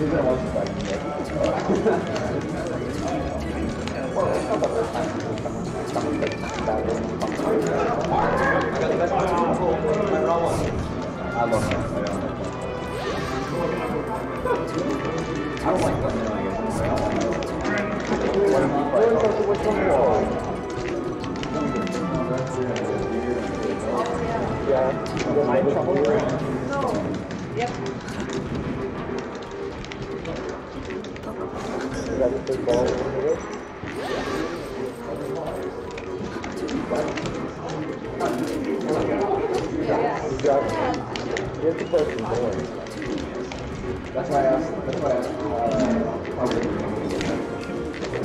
Yeah.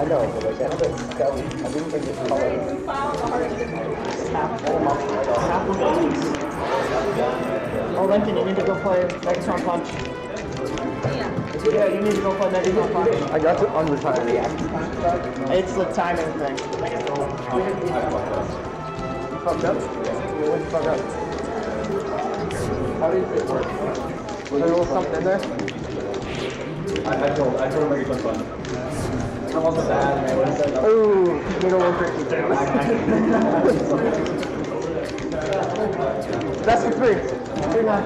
I know, but like a skelly. I didn't think it's color. Oh, Lincoln, you need to go play Megatron Punch. Yeah, yeah, you need to go play Megatron Punch. I got to unretire It's the timing thing. Fucked up? What the fuck up? How did it work? Was there a little something in there? I, I told, I told him to fun. I wasn't bad, man. What is that? Ooh, you don't work great That's for three. Three nine.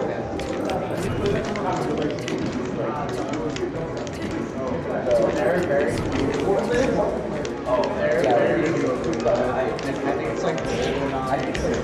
Yeah,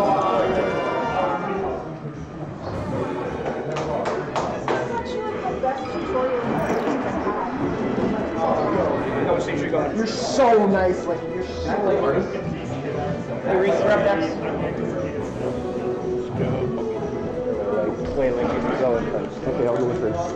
You're so nice, like You're so Hey, Reese, grab next. Wait, like you go in first. Okay, I'll go in first.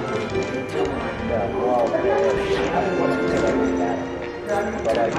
but like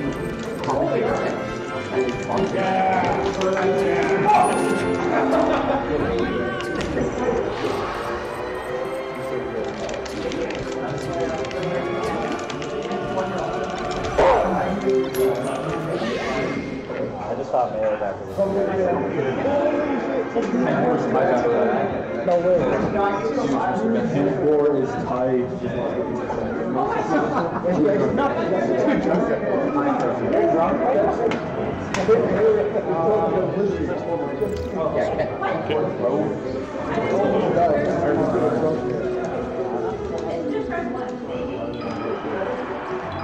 I just thought mail back No way. Four is tied.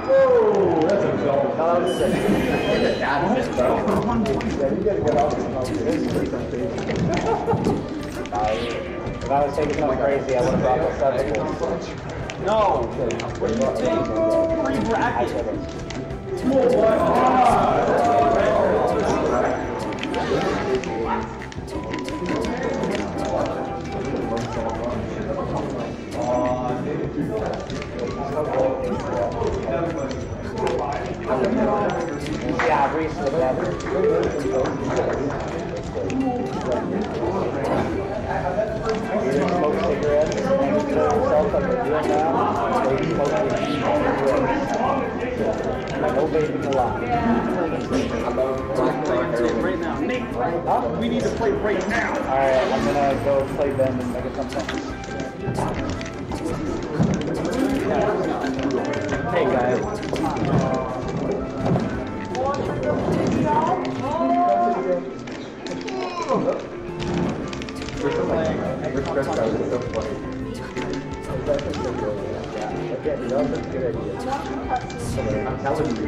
Whoa, that's a goal. No, that was sick. Yeah, you gotta get off If I was taking something crazy, I would have brought the subject. No. What do you think? Free bracket. Small boy. Yeah, Reese would never. Either right now. Alright, I'm gonna go play Ben and make it some sense. Hey guys. I'm telling you.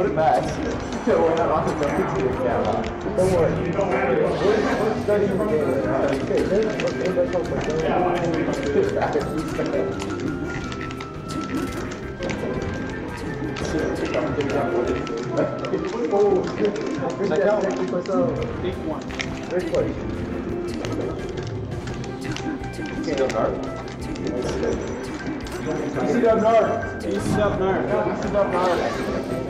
Put it back. So we're not on the camera. Don't worry. We're, we're studying the game. Okay, there's, there's Oh, good. Good job. Big one. Great play. Still dark. Easy up north. Easy up north. This is up north.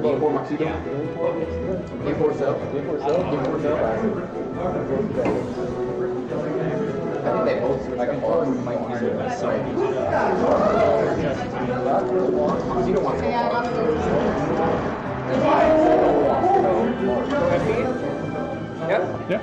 D4 Muxedo. D4 Cell, D4 Cell. D4 self. I think they both like a bar. Might be so. Muxedo wants to bar. Yep. Yep.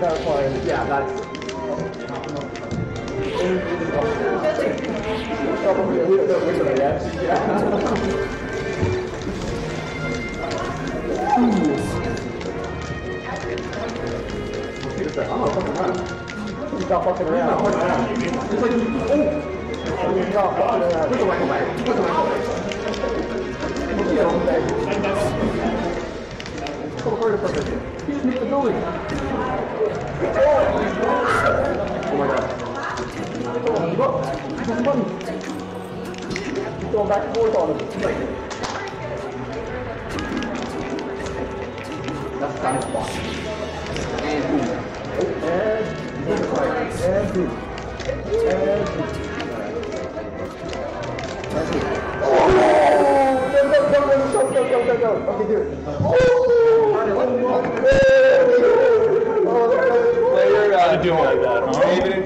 that's why. Yeah, that's. Probably. Yeah. Stop fucking around. It's like, oh, Stop fucking around. where's the rifle bag? Where's the rifle bag? So fire department. He just hit the building. Oh my god. Look, he has a button. He's going back and forth on him. That's the time spot. And boom. And, Every. Oh! Go, go, go, go, go, go, go, go. Okay, do it. Oh! How you doing?